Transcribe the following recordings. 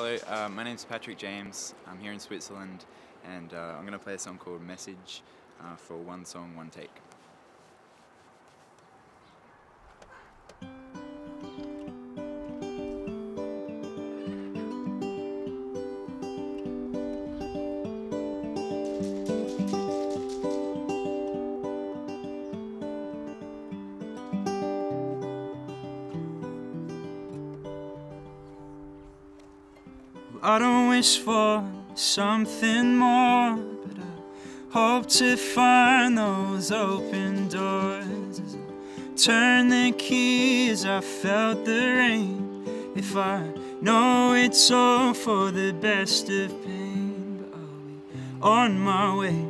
Hello, uh, my name is Patrick James. I'm here in Switzerland and uh, I'm going to play a song called Message uh, for One Song, One Take. I don't wish for something more, but I hope to find those open doors. As I turn the keys, I felt the rain. If I know it's all for the best of pain, but I'll be on my way,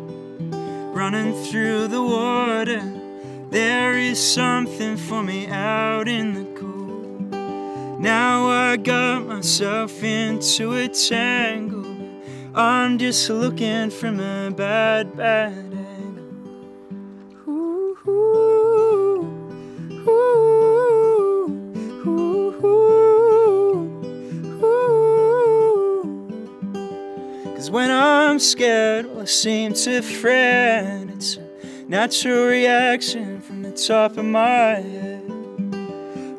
running through the water. There is something for me out in the cold. Now I got myself into a tangle. I'm just looking from a bad, bad angle. Ooh, ooh, ooh, ooh, ooh. Cause when I'm scared, well, I seem to fret. It's a natural reaction from the top of my head.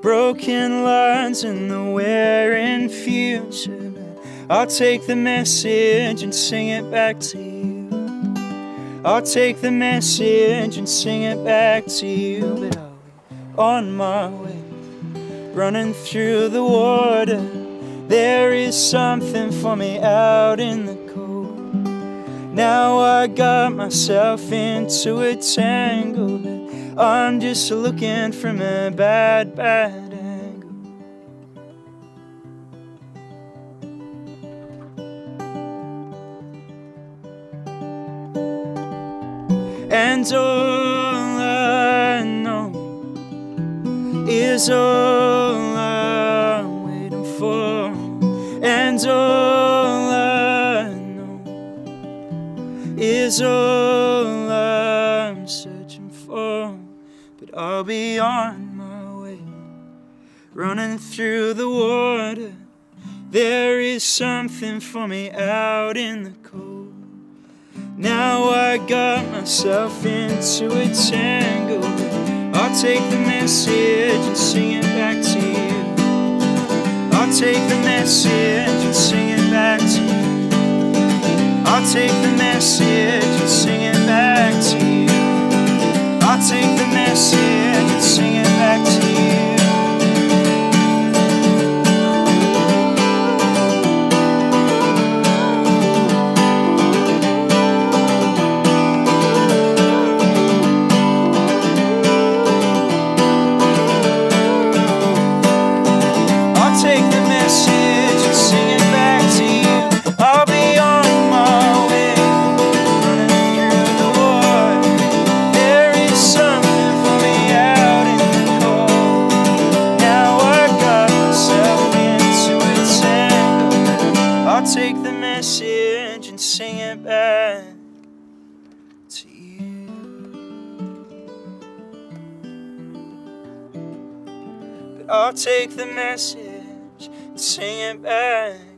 Broken lines in the wearing future. I'll take the message and sing it back to you. I'll take the message and sing it back to you. But I'll be on my way, running through the water. There is something for me out in the cold. Now I got myself into a tangle. I'm just looking from a bad, bad angle. And all I know is all I'm waiting for. And all I know is all I'm searching for. But I'll be on my way, running through the water. There is something for me out in the cold. Now I got myself into a tangle. I'll take the message and sing it back to you. I'll take the message and sing it back to you. I'll take the message and sing it back to you. I'll take the back to you. But I'll take the message and sing it back